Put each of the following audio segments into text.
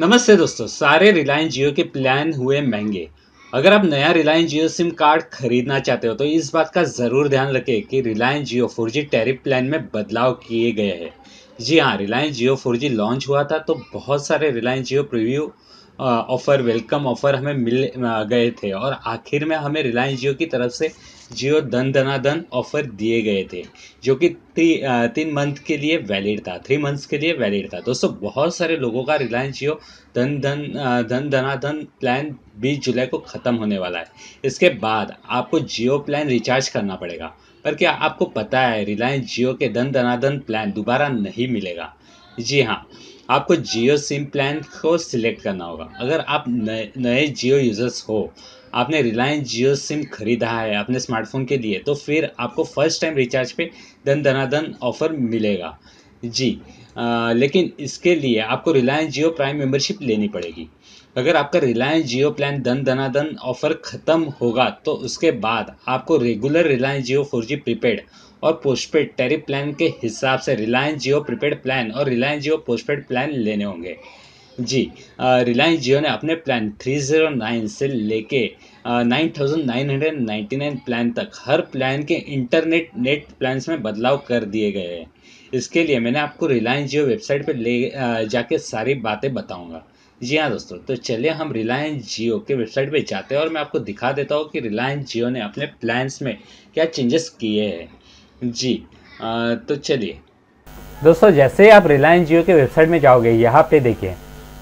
नमस्ते दोस्तों, सारे रिलायंस जियो के प्लान हुए महँगे। अगर आप नया रिलायंस जियो सिम कार्ड खरीदना चाहते हो तो इस बात का ज़रूर ध्यान रखें कि Reliance Jio four G tariff plan में बदलाव किए गए हैं। जी हाँ Reliance Jio four G launch हुआ था तो बहुत सारे Reliance Jio preview offer welcome offer हमें मिल गए थे और आखिर में हमें रिलायंस जियो की तरफ़ से जियो धन धनाधन ऑफ़र दिए गए थे जो कि ती, तीन मंथ के लिए वैलिड था थ्री मंथ्स के लिए वैलिड था। दोस्तों बहुत सारे लोगों का रिलायंस जियो धन धन धन धनाधन प्लान बीस जुलाई को ख़त्म होने वाला है। इसके बाद आपको जियो प्लान रिचार्ज करना पड़ेगा। पर क्या आपको पता है रिलायंस जियो के धन धनाधन प्लान दोबारा नहीं मिलेगा? जी हाँ आपको जियो सिम प्लान को सिलेक्ट करना होगा। अगर आप नए नए जियो यूज़र्स हो, आपने रिलायंस जियो सिम खरीदा है अपने स्मार्टफ़ोन के लिए तो फिर आपको फ़र्स्ट टाइम रिचार्ज पे धन धनाधन ऑफ़र मिलेगा। जी आ, लेकिन इसके लिए आपको रिलायंस जियो प्राइम मेंबरशिप लेनी पड़ेगी। अगर आपका रिलायंस जियो प्लान धन धनाधन ऑफ़र ख़त्म होगा तो उसके बाद आपको regular Reliance Jio four G prepaid और पोस्टपेड टैरिफ प्लान के हिसाब से रिलायंस जियो प्रीपेड प्लान और रिलायंस जियो पोस्टपेड प्लान लेने होंगे। जी रिलायंस जियो ने अपने प्लान 309 से लेके nine thousand nine hundred ninety nine plan तक हर प्लान के इंटरनेट नेट प्लान्स में बदलाव कर दिए गए हैं। इसके लिए मैंने आपको रिलायंस जियो वेबसाइट पे ले जाके सारी बातें बताऊँगा। जी हाँ दोस्तों तो चलिए हम रिलायंस जियो के वेबसाइट पे जाते हैं और मैं आपको दिखा देता हूँ कि रिलायंस जियो ने अपने प्लान्स में क्या चेंजेस किए हैं। जी आ, तो चलिए। दोस्तों जैसे ही आप रिलायंस जियो के वेबसाइट में जाओगे यहाँ पे देखिए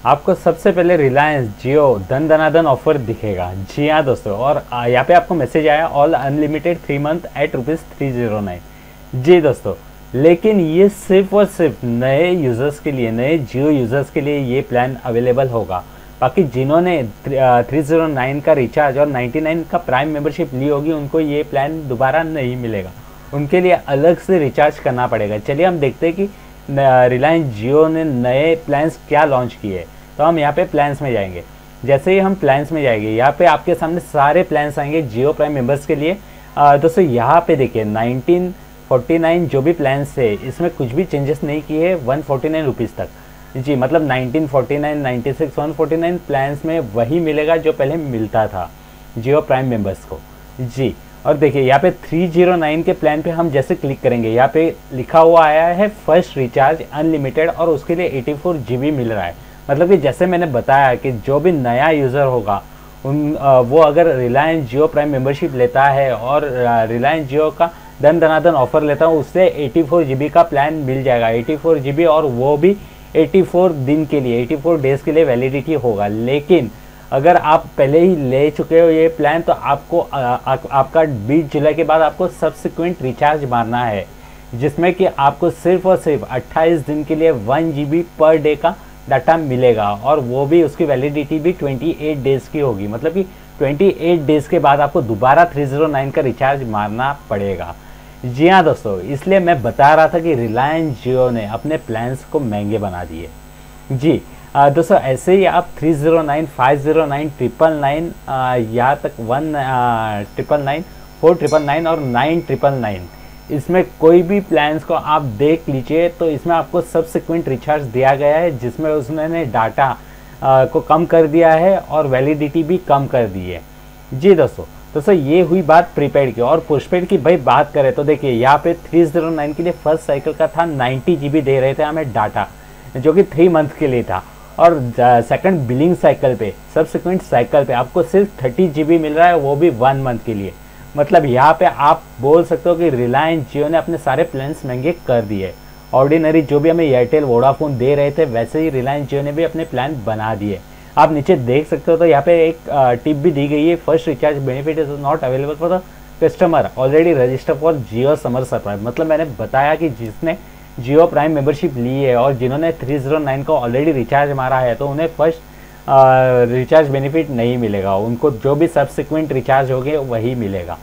आपको सबसे पहले रिलायंस जियो धन धनाधन ऑफ़र दिखेगा। जी हाँ दोस्तों और यहाँ पे आपको मैसेज आया all unlimited three month eight rupees three zero nine जी दोस्तों लेकिन ये सिर्फ़ और सिर्फ़ नए यूज़र्स के लिए, नए जियो यूज़र्स के लिए ये प्लान अवेलेबल होगा। बाकी जिन्होंने थ्री ज़ीरो नाइन का रिचार्ज और नाइन्टी नाइन का प्राइम मेंबरशिप ली होगी, उनको ये प्लान दोबारा नहीं मिलेगा। उनके लिए अलग से रिचार्ज करना पड़ेगा। चलिए हम देखते हैं कि रिलायंस जियो ने नए प्लान्स क्या लॉन्च किए तो हम यहाँ पे प्लान्स में जाएँगे। जैसे ही हम प्लान्स में जाएँगे, यहाँ पे आपके सामने सारे प्लान्स आएँगे जियो प्राइम मेंबर्स के लिए। दोस्तों, यहाँ पे देखिए 1949 जो भी प्लान्स थे इसमें कुछ भी चेंजेस नहीं किए वन फोर्टी तक। जी मतलब 1949, 96, 149 प्लान्स में वही मिलेगा जो पहले मिलता था जियो प्राइम मेंबर्स को। जी और देखिए यहाँ पे 309 के प्लान पे हम जैसे क्लिक करेंगे यहाँ पे लिखा हुआ आया है फ़र्स्ट रिचार्ज अनलिमिटेड और उसके लिए 84 जीबी मिल रहा है। मतलब कि जैसे मैंने बताया कि जो भी नया यूज़र होगा उन वो अगर रिलायंस जियो प्राइम मेंबरशिप लेता है और रिलायंस जियो का धन धनाधन ऑफ़र लेता हूँ उससे एटी फोर जी बी का प्लान मिल जाएगा। एटी फोर जी बी और वो भी 84 दिन के लिए 84 डेज़ के लिए वैलिडिटी होगा। लेकिन अगर आप पहले ही ले चुके हो ये प्लान तो आपको आ, आ, आपका 20 जुलाई के बाद आपको सब्सिक्वेंट रिचार्ज मारना है जिसमें कि आपको सिर्फ़ और सिर्फ़ 28 दिन के लिए वन जीबी पर डे का डाटा मिलेगा। और वो भी उसकी वैलिडिटी भी 28 डेज़ की होगी। मतलब कि 28 डेज़ के बाद आपको दोबारा 309 का रिचार्ज मारना पड़ेगा। जी हाँ दोस्तों इसलिए मैं बता रहा था कि रिलायंस जियो ने अपने प्लान्स को महँगे बना दिए। जी दोस्तों ऐसे ही आप 309, 509, ट्रिपल नाइन यहाँ तक one triple nine four triple nine और नाइन ट्रिपल नाइन इसमें कोई भी प्लान्स को आप देख लीजिए तो इसमें आपको सब्सिक्वेंट रिचार्ज दिया गया है जिसमें उसने डाटा को कम कर दिया है और वैलिडिटी भी कम कर दी है। जी दोस्तों दोस्तों ये हुई बात प्रीपेड की। और पोस्टपेड की भाई बात करें तो देखिए, यहाँ पे 309 के लिए फ़र्स्ट साइकिल का था 90 जीबी दे रहे थे हमें डाटा जो कि थ्री मंथ के लिए था। और सेकंड बिलिंग साइकिल पे सब्सिक्वेंट साइकिल पे आपको सिर्फ़ थर्टी जी मिल रहा है, वो भी वन मंथ के लिए। मतलब यहाँ पे आप बोल सकते हो कि रिलायंस जियो ने अपने सारे प्लान्स महँगे कर दिए। ऑर्डिनरी जो भी हमें एयरटेल वोडाफोन दे रहे थे, वैसे ही रिलायंस जियो ने भी अपने प्लान बना दिए। आप नीचे देख सकते हो तो यहाँ पे एक टिप भी दी गई है। First recharge benefit is not available for the customer already register for Jio summer surprise मतलब मैंने बताया कि जिसने जियो प्राइम मेंबरशिप ली है और जिन्होंने 309 को ऑलरेडी रिचार्ज मारा है तो उन्हें फ़र्स्ट रिचार्ज बेनिफिट नहीं मिलेगा। उनको जो भी सब्सिक्वेंट रिचार्ज होंगे, वही मिलेगा।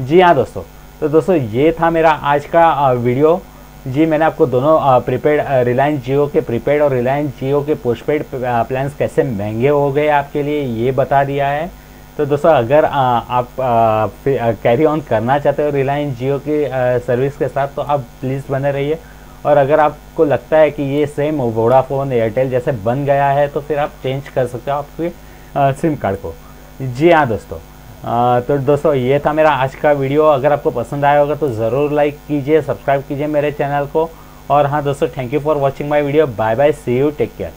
जी हाँ दोस्तों तो दोस्तों ये था मेरा आज का वीडियो जी मैंने आपको दोनों प्रीपेड रिलायंस जियो के प्रीपेड और रिलायंस जियो के पोस्टपेड प्लान्स कैसे महँगे हो गए आपके लिए ये बता दिया है। तो दोस्तों अगर आ, आप कैरी ऑन करना चाहते हो रिलायंस जियो की सर्विस के साथ तो आप प्लीज़ बने रहिए। और अगर आपको लगता है कि ये सेम वोडाफोन एयरटेल जैसे बन गया है तो फिर आप चेंज कर सकते हो आपके सिम कार्ड को। जी हाँ दोस्तों। तो दोस्तों, ये था मेरा आज का वीडियो। अगर आपको पसंद आया होगा तो ज़रूर लाइक कीजिए सब्सक्राइब कीजिए मेरे चैनल को। और हाँ दोस्तों thank you for watching my video bye bye see you take care